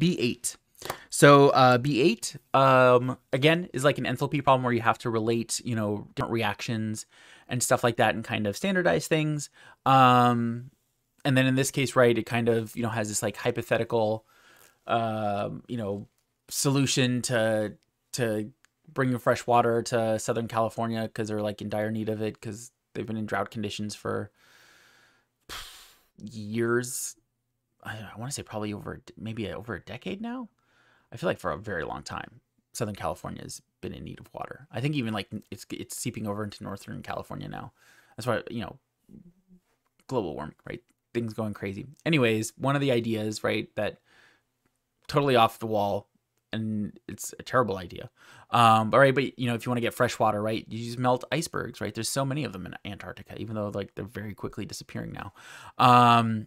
B8. So uh, B8 um, again is like an enthalpy problem where you have to relate, you know, different reactions and stuff like that and kind of standardize things. Um, and then in this case, right, it kind of you know has this like hypothetical, um, you know, solution to to bringing fresh water to Southern California because they're like in dire need of it because they've been in drought conditions for years. I, I want to say probably over maybe over a decade now. I feel like for a very long time, Southern California has been in need of water. I think even like it's it's seeping over into Northern California now. That's why you know global warming, right? Things going crazy. Anyways, one of the ideas, right, that totally off the wall and it's a terrible idea. Um, but right, but you know, if you want to get fresh water, right, you just melt icebergs, right? There's so many of them in Antarctica, even though like they're very quickly disappearing now. Um,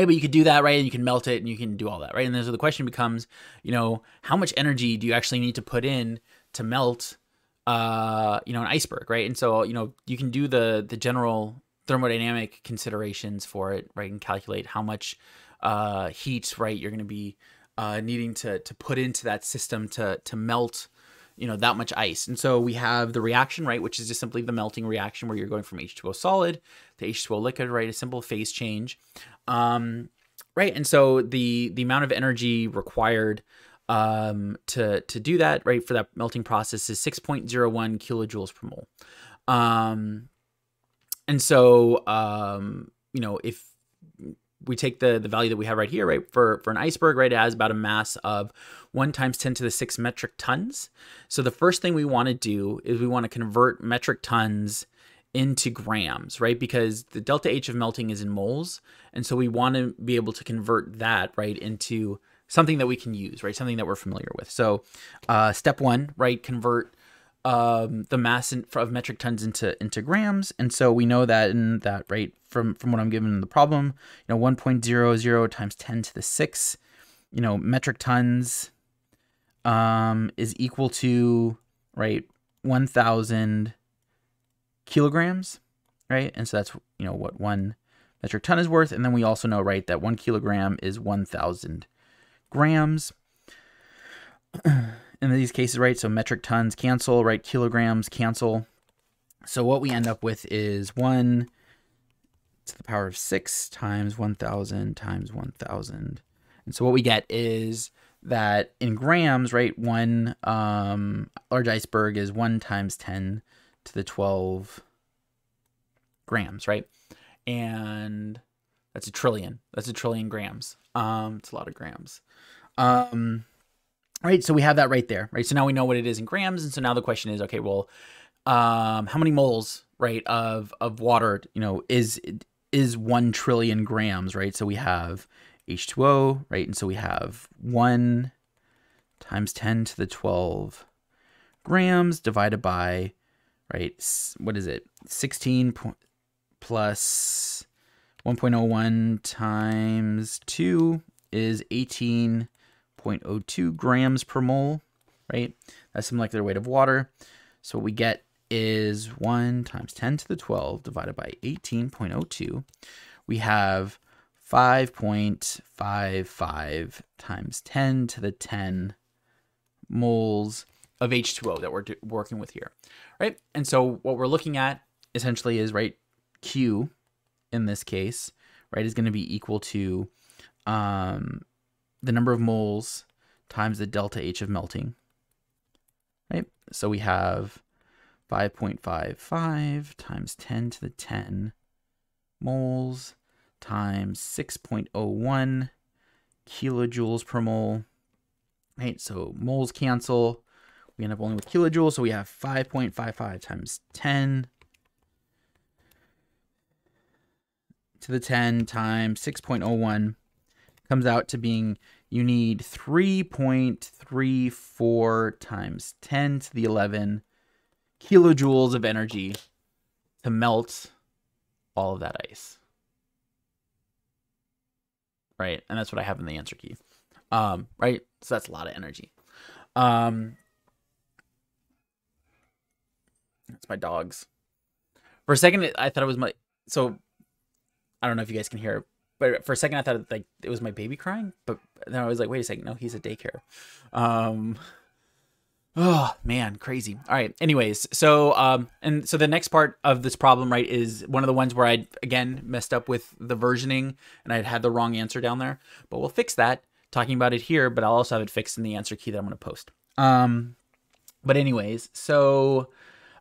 right, but you could do that, right, and you can melt it, and you can do all that, right? And then so the question becomes, you know, how much energy do you actually need to put in to melt, uh, you know, an iceberg, right? And so you know, you can do the the general thermodynamic considerations for it, right, and calculate how much uh, heat, right, you're going to be uh, needing to to put into that system to to melt you know that much ice. And so we have the reaction right which is just simply the melting reaction where you're going from h2o solid to h2o liquid right? A simple phase change. Um, right and so the the amount of energy required um, to to do that right for that melting process is 6.01 kilojoules per mole. Um, and so um, you know if we take the the value that we have right here, right? For for an iceberg, right, it has about a mass of one times 10 to the six metric tons. So the first thing we want to do is we want to convert metric tons into grams, right? Because the delta H of melting is in moles. And so we want to be able to convert that, right, into something that we can use, right? Something that we're familiar with. So uh, step one, right, convert um, the mass in, of metric tons into into grams, and so we know that in that right from from what I'm given in the problem, you know, 1.00 times 10 to the six, you know, metric tons, um, is equal to right 1,000 kilograms, right, and so that's you know what one metric ton is worth, and then we also know right that one kilogram is 1,000 grams. in these cases, right? So metric tons cancel, right? Kilograms cancel. So what we end up with is 1 to the power of 6 times 1,000 times 1,000. And so what we get is that in grams, right, one um, large iceberg is 1 times 10 to the 12 grams, right? And that's a trillion. That's a trillion grams. Um, it's a lot of grams. Um, right? So we have that right there, right? So now we know what it is in grams, and so now the question is, okay, well, um, how many moles, right, of of water, you know, is is one trillion grams, right? So we have H2O, right, and so we have one times 10 to the 12 grams divided by, right, what is it, 16 plus 1.01 times 2 is 18.02 grams per mole, right? That's the molecular weight of water. So what we get is 1 times 10 to the 12 divided by 18.02. We have 5.55 times 10 to the 10 moles of H2O that we're working with here, right? And so what we're looking at essentially is, right, Q in this case, right, is going to be equal to um, the number of moles times the delta H of melting. Right? So we have 5.55 times 10 to the 10 moles times 6.01 kilojoules per mole. Right? So moles cancel. We end up only with kilojoules. So we have 5.55 times 10 to the 10 times 6.01 comes out to being you need 3.34 times 10 to the 11 kilojoules of energy to melt all of that ice. Right? And that's what I have in the answer key. Um, right? So that's a lot of energy. Um, that's my dogs. For a second, I thought it was my. So I don't know if you guys can hear but for a second I thought like it was my baby crying, but then I was like, wait a second, no, he's at daycare. Um, oh man, crazy. All right. Anyways, so um, and so the next part of this problem, right, is one of the ones where I again messed up with the versioning and I'd had the wrong answer down there, but we'll fix that. Talking about it here, but I'll also have it fixed in the answer key that I'm going to post. Um, but anyways, so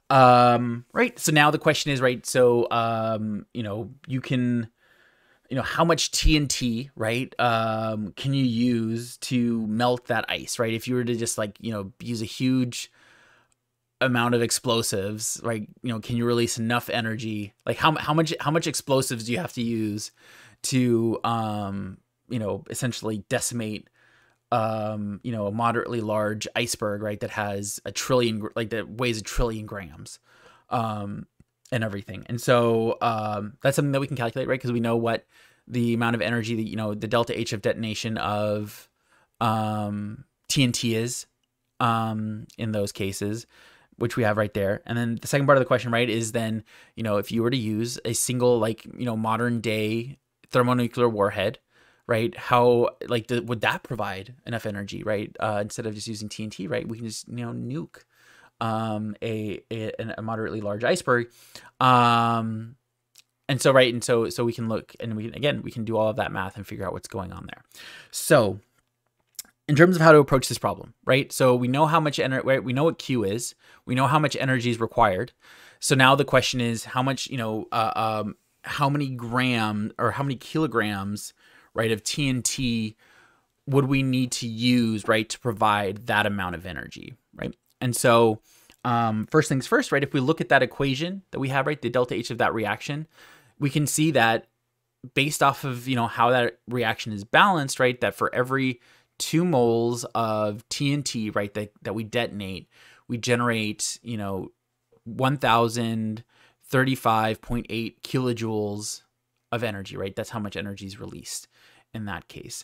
um, right. So now the question is, right. So um, you know, you can you know how much TNT right um, can you use to melt that ice right? If you were to just like you know use a huge amount of explosives right you know can you release enough energy? Like how, how much how much explosives do you have to use to um you know essentially decimate um you know a moderately large iceberg right that has a trillion like that weighs a trillion grams? Um and everything. And so um, that's something that we can calculate, right? Because we know what the amount of energy that you know the delta H of detonation of um, TNT is um, in those cases, which we have right there. And then the second part of the question, right, is then you know if you were to use a single like you know modern day thermonuclear warhead, right? How like would that provide enough energy, right? Uh, instead of just using TNT, right? We can just you know nuke um, a, a, a moderately large iceberg. Um, and so, right. And so, so we can look and we again, we can do all of that math and figure out what's going on there. So in terms of how to approach this problem, right? So we know how much energy, right? We know what Q is. We know how much energy is required. So now the question is how much, you know, uh, um, how many gram or how many kilograms, right, of TNT would we need to use, right, to provide that amount of energy, right? And so, um, first things first, right? If we look at that equation that we have, right, the delta H of that reaction, we can see that based off of you know how that reaction is balanced, right? That for every two moles of TNT, right, that that we detonate, we generate you know one thousand thirty-five point eight kilojoules of energy, right? That's how much energy is released in that case.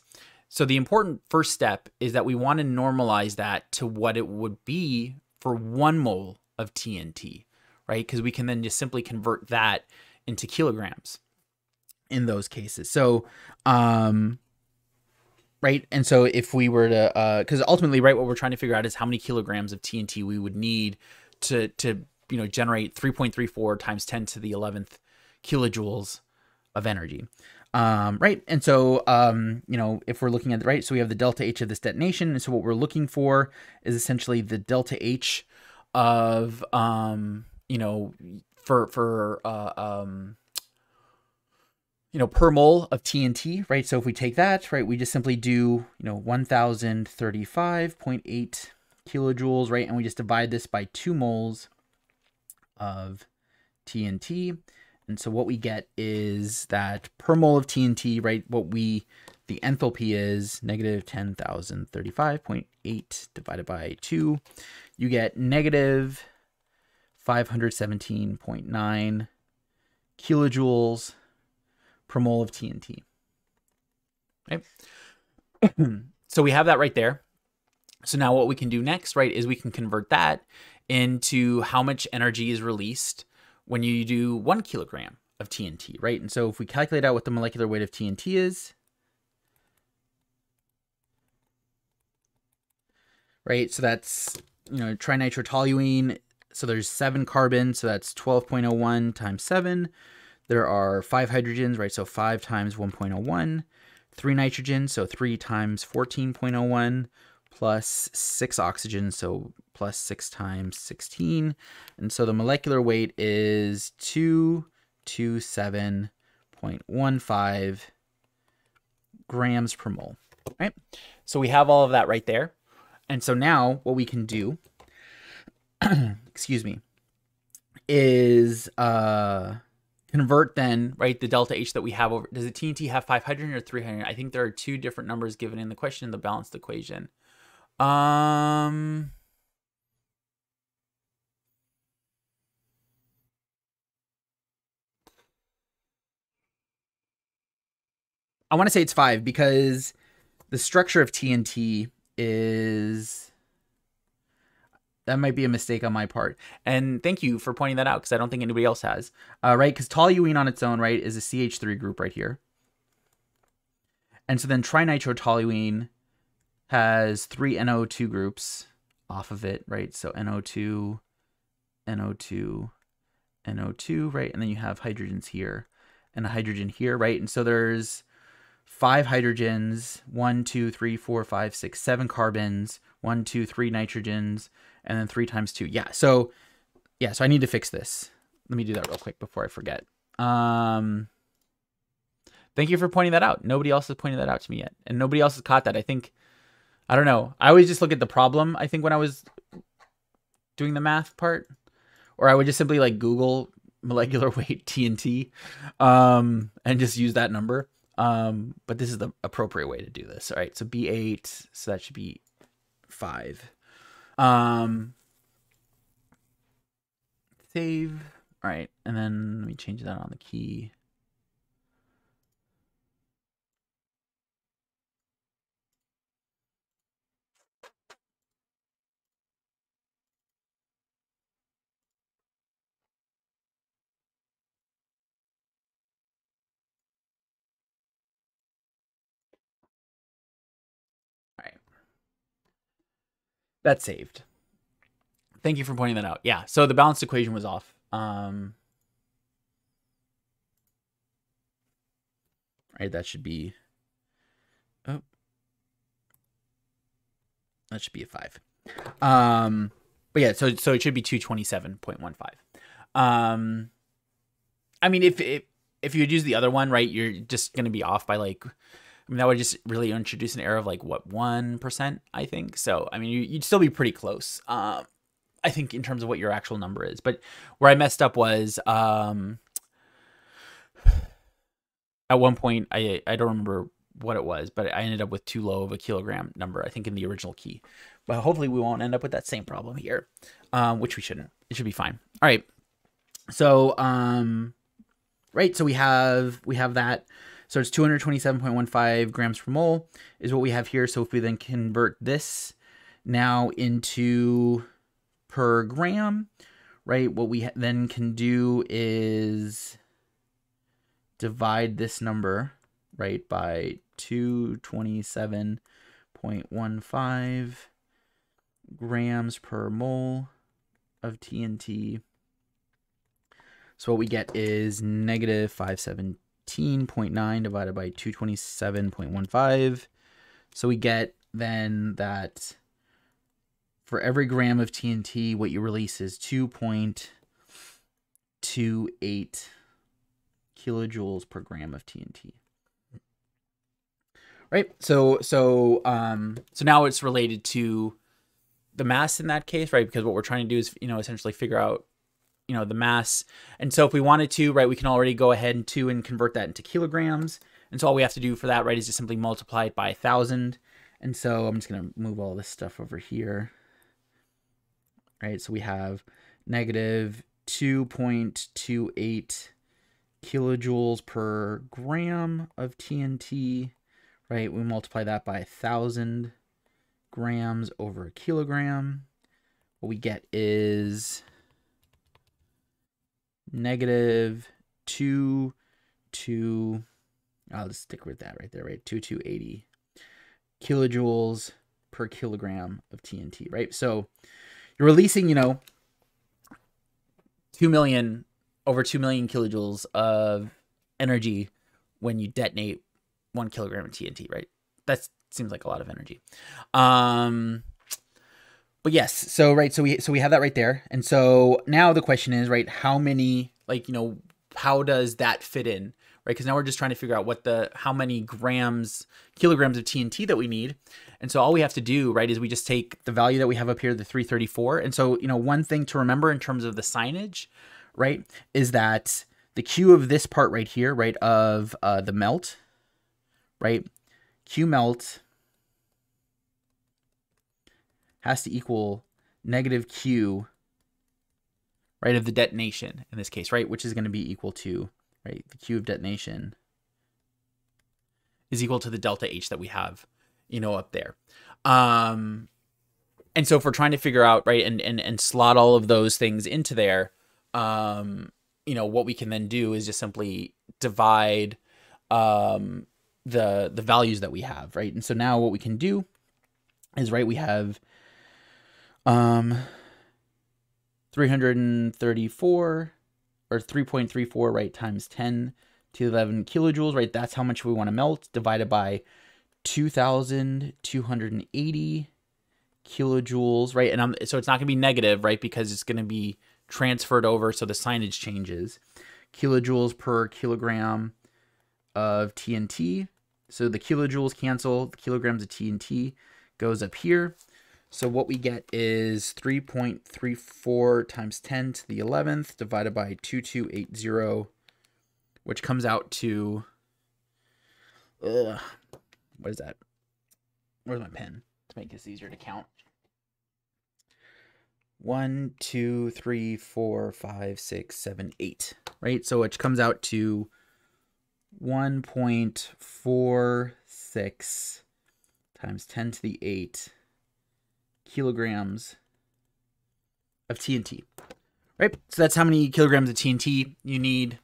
So the important first step is that we want to normalize that to what it would be for one mole of TNT, right? Because we can then just simply convert that into kilograms in those cases. So, um, right. And so if we were to, uh, cause ultimately, right, what we're trying to figure out is how many kilograms of TNT we would need to, to, you know, generate 3.34 times 10 to the 11th kilojoules of energy. Um, right. And so, um, you know, if we're looking at the right, so we have the delta H of this detonation. And so what we're looking for is essentially the delta H of, um, you know, for, for, uh, um, you know, per mole of TNT, right? So if we take that, right, we just simply do, you know, 1035.8 kilojoules, right? And we just divide this by two moles of TNT. And so what we get is that per mole of TNT, right, what we, the enthalpy is negative 10,035.8 divided by 2. You get negative 517.9 kilojoules per mole of TNT. Right? so we have that right there. So now what we can do next, right, is we can convert that into how much energy is released when you do one kilogram of TNT, right? And so if we calculate out what the molecular weight of TNT is, right? So that's, you know, trinitrotoluene. So there's seven carbons, so that's 12.01 times seven. There are five hydrogens, right? So five times 1.01. Three nitrogens, so three times 14.01 plus six oxygen, so plus six times 16. And so the molecular weight is 227.15 grams per mole, right? So we have all of that right there. And so now what we can do, excuse me, is uh, convert then, right, the delta H that we have over, does the TNT have 500 or 300? I think there are two different numbers given in the question in the balanced equation. Um. I want to say it's five because the structure of TNT is that might be a mistake on my part. And thank you for pointing that out because I don't think anybody else has. Uh, right? Because toluene on its own, right, is a CH3 group right here. And so then trinitrotoluene has three NO2 groups off of it, right? So NO2, NO2, NO2, right? And then you have hydrogens here and a hydrogen here, right? And so there's five hydrogens, one, two, three, four, five, six, seven carbons, one, two, three nitrogens, and then three times two. Yeah. So, yeah. So I need to fix this. Let me do that real quick before I forget. Um, thank you for pointing that out. Nobody else has pointed that out to me yet, and nobody else has caught that. I think, I don't know. I always just look at the problem. I think when I was doing the math part, or I would just simply like Google molecular weight TNT, um, and just use that number. Um, but this is the appropriate way to do this. All right, so B8, so that should be five. Um, save. All right, and then let me change that on the key. That's saved. Thank you for pointing that out. Yeah, so the balanced equation was off. Um, right, that should be. Oh, that should be a five. Um, but yeah, so so it should be two twenty seven point one five. Um, I mean, if if if you would use the other one, right, you're just gonna be off by like I mean, that would just really introduce an error of like what one percent, I think. So, I mean, you, would still be pretty close. Um, I think in terms of what your actual number is. But where I messed up was um, at one point I I don't remember what it was, but I ended up with too low of a kilogram number. I think in the original key. But hopefully we won't end up with that same problem here, um, which we shouldn't. It should be fine. All right. So um, right. So we have we have that. So it's 227.15 grams per mole is what we have here. So if we then convert this now into per gram, right, what we then can do is divide this number, right, by 227.15 grams per mole of TNT. So what we get is negative 517 18.9 divided by 227.15. So we get then that for every gram of TNT, what you release is 2.28 kilojoules per gram of TNT. Right. So so um so now it's related to the mass in that case, right? Because what we're trying to do is you know essentially figure out you know the mass. And so if we wanted to right we can already go ahead and to and convert that into kilograms. And so all we have to do for that right is just simply multiply it by a thousand. And so i'm just going to move all this stuff over here. Right so we have negative 2.28 kilojoules per gram of tnt right we multiply that by a thousand grams over a kilogram. What we get is negative two two. I'll just stick with that right there, right? Two two eighty kilojoules per kilogram of TNT, right? So you're releasing, you know, two million over two million kilojoules of energy when you detonate one kilogram of TNT, right? That seems like a lot of energy. Um, but yes, so right, so we so we have that right there, and so now the question is right, how many like you know how does that fit in right? Because now we're just trying to figure out what the how many grams kilograms of TNT that we need, and so all we have to do right is we just take the value that we have up here, the 334, and so you know one thing to remember in terms of the signage, right, is that the Q of this part right here, right, of uh, the melt, right, Q melt has to equal negative q, right, of the detonation in this case, right, which is going to be equal to, right, the q of detonation is equal to the delta H that we have, you know, up there. Um, and so if we're trying to figure out, right, and, and, and slot all of those things into there, um, you know, what we can then do is just simply divide, um, the the values that we have, right? And so now what we can do is right we have um 334 or 3.34 right times 10 to 11 kilojoules, right? That's how much we want to melt divided by 2280 kilojoules, right? And I'm, so it's not going to be negative, right? Because it's going to be transferred over so the signage changes. Kilojoules per kilogram of TNT. So the kilojoules cancel, the kilograms of TNT goes up here. So what we get is 3.34 times 10 to the 11th divided by 2280, which comes out to, ugh, what is that? Where's my pen to make this easier to count? One, two, three, four, five, six, seven, eight. Right? So which comes out to 1.46 times 10 to the 8 kilograms of TNT. Right? So that's how many kilograms of TNT you need.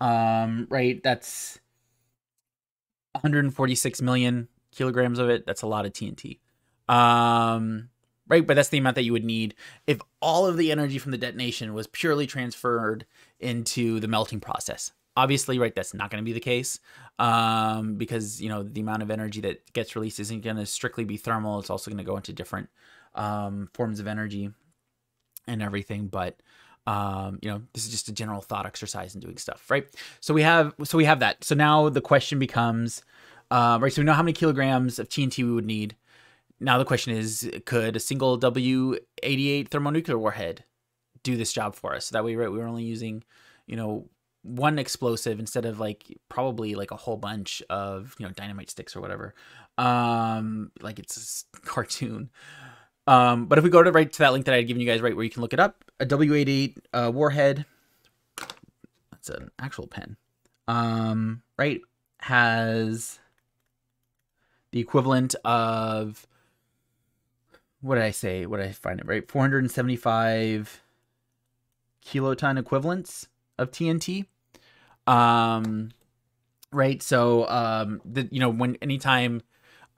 Um, right? That's 146 million kilograms of it. That's a lot of TNT. Um, right? But that's the amount that you would need if all of the energy from the detonation was purely transferred into the melting process. Obviously, right, that's not going to be the case um, because, you know, the amount of energy that gets released isn't going to strictly be thermal. It's also going to go into different um, forms of energy and everything. But, um, you know, this is just a general thought exercise in doing stuff, right? So we have, so we have that. So now the question becomes, uh, right, so we know how many kilograms of TNT we would need. Now the question is, could a single W88 thermonuclear warhead do this job for us? So that way, right, we were only using, you know, one explosive instead of like probably like a whole bunch of you know dynamite sticks or whatever um like it's a cartoon um but if we go to right to that link that i had given you guys right where you can look it up a w88 uh, warhead that's an actual pen um right has the equivalent of what did i say what did i find it right 475 kiloton equivalents of TNT. Um, right. So, um, the, you know, when anytime,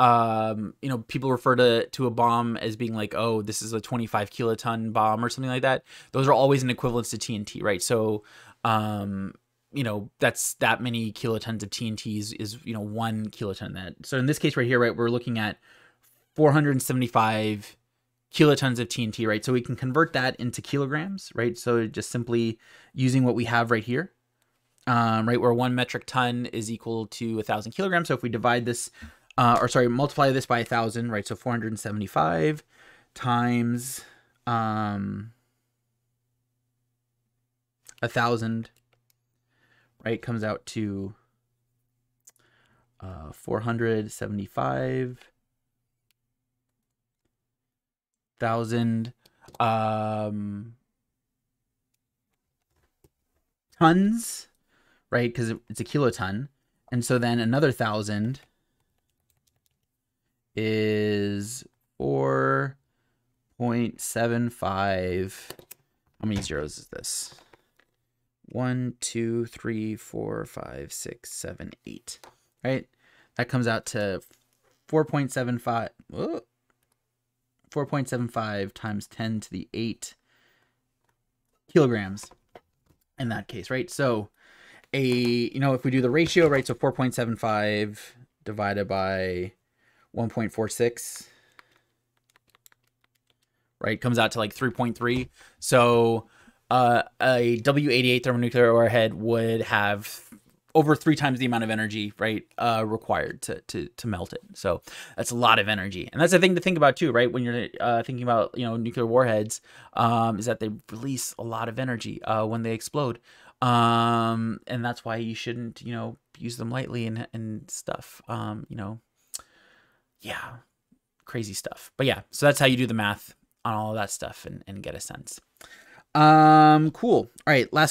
um, you know, people refer to, to a bomb as being like, oh, this is a 25 kiloton bomb or something like that. Those are always an equivalence to TNT, right? So, um, you know, that's that many kilotons of TNT is, is, you know, one kiloton that. So in this case right here, right, we're looking at 475 kilotons of TNT, right? So we can convert that into kilograms, right? So just simply using what we have right here, um, right, where one metric ton is equal to a thousand kilograms. So if we divide this, uh, or sorry, multiply this by a thousand, right? So 475 times um, a thousand, right, comes out to uh, 475 thousand um, tons, right? Because it's a kiloton, and so then another thousand is four point seven five. How many zeros is this? One, two, three, four, five, six, seven, eight. Right? That comes out to 4.75. 4.75 times 10 to the 8 kilograms in that case, right? So a, you know, if we do the ratio, right, so 4.75 divided by 1.46, right, comes out to like 3.3. So uh, a W88 thermonuclear warhead would have over three times the amount of energy, right, uh, required to, to to melt it. So that's a lot of energy, and that's the thing to think about too, right? When you're uh, thinking about you know nuclear warheads, um, is that they release a lot of energy uh, when they explode, um, and that's why you shouldn't you know use them lightly and and stuff. Um, you know, yeah, crazy stuff. But yeah, so that's how you do the math on all of that stuff and and get a sense. Um, cool. All right, last